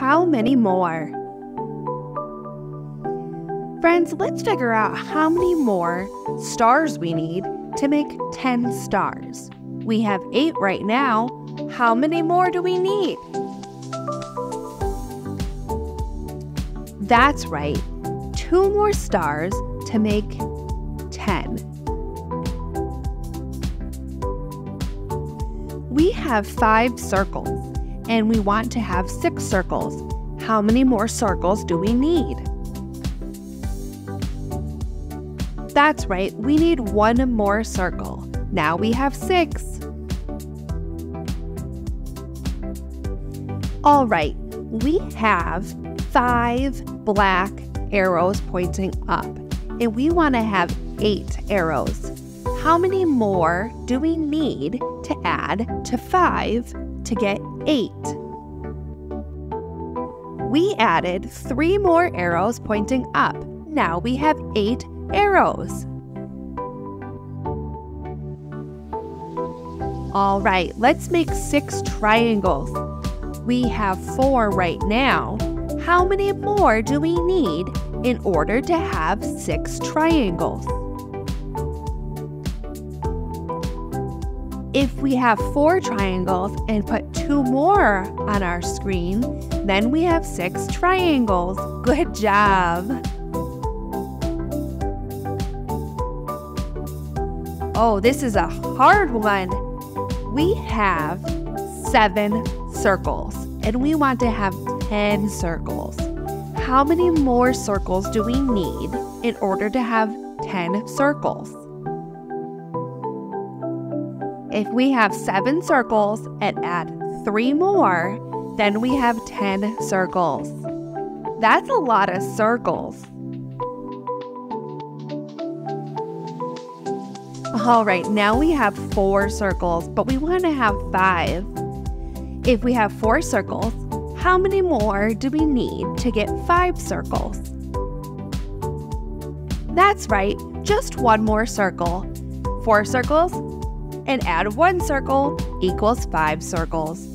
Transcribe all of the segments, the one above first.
How many more? Friends, let's figure out how many more stars we need to make 10 stars. We have 8 right now. How many more do we need? That's right, two more stars to make 10. We have five circles, and we want to have six circles. How many more circles do we need? That's right, we need one more circle. Now we have six. All right, we have five black arrows pointing up, and we want to have eight arrows. How many more do we need to add to five to get eight? We added three more arrows pointing up. Now we have eight arrows. All right, let's make six triangles. We have four right now. How many more do we need in order to have six triangles? If we have four triangles and put two more on our screen, then we have six triangles. Good job! Oh, this is a hard one. We have seven circles and we want to have 10 circles. How many more circles do we need in order to have 10 circles? If we have seven circles and add three more, then we have 10 circles. That's a lot of circles. All right, now we have four circles, but we want to have five. If we have four circles, how many more do we need to get five circles? That's right, just one more circle. Four circles and add one circle equals five circles.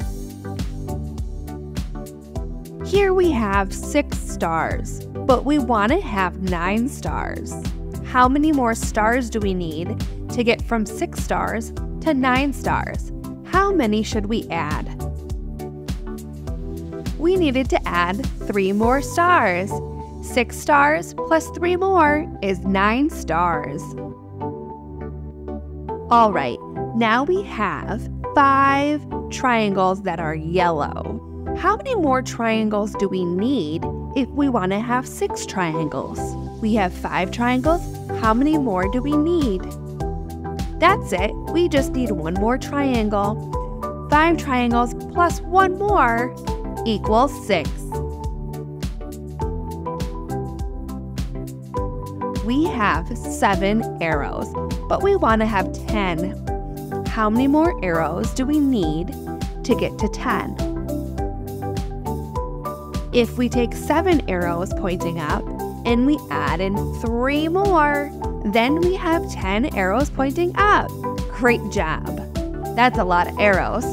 Here we have six stars, but we want to have nine stars. How many more stars do we need to get from six stars to nine stars? How many should we add? We needed to add three more stars. Six stars plus three more is nine stars. All right, now we have five triangles that are yellow. How many more triangles do we need if we want to have six triangles? We have five triangles. How many more do we need? That's it. We just need one more triangle. Five triangles plus one more equals six. We have seven arrows, but we want to have 10. How many more arrows do we need to get to 10? If we take seven arrows pointing up and we add in three more, then we have 10 arrows pointing up. Great job. That's a lot of arrows.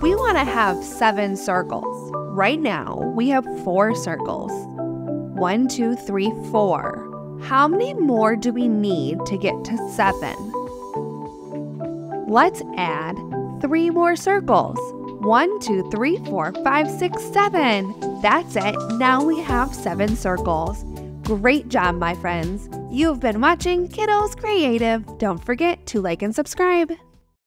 We want to have seven circles. Right now, we have four circles. One, two, three, four. How many more do we need to get to seven? Let's add three more circles. One, two, three, four, five, six, seven. That's it. Now we have seven circles. Great job, my friends. You've been watching Kiddos Creative. Don't forget to like and subscribe.